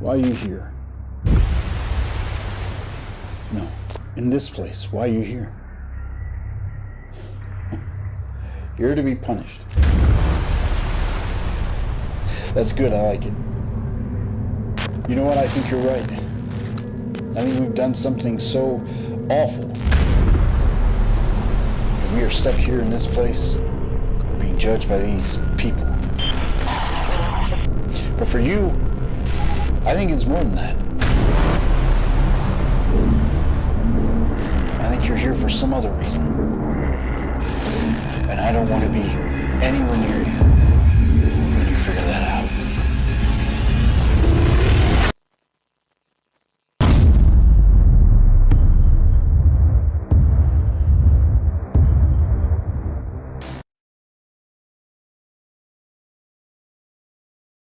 Why are you here? No, in this place. Why are you here? You're to be punished. That's good, I like it. You know what? I think you're right. I think we've done something so awful. We are stuck here in this place, being judged by these people. But for you, I think it's more than that. I think you're here for some other reason. And I don't want to be you.